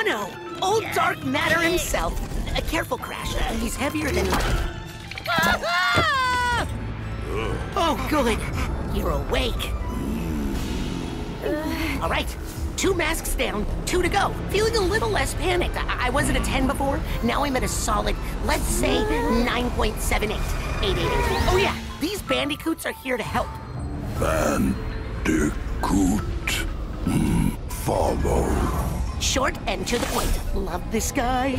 Akano! Old dark matter himself. A careful, Crash. He's heavier than light. Oh, good. You're awake. All right. Two masks down, two to go. Feeling a little less panicked. I, I was at a 10 before. Now I'm at a solid, let's say 9.78. 888. Oh, yeah. These bandicoots are here to help. Bandicoot. Hmm, follow. Short and to the point. Love this guy.